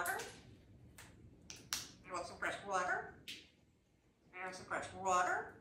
water. You want some fresh water? And some fresh water.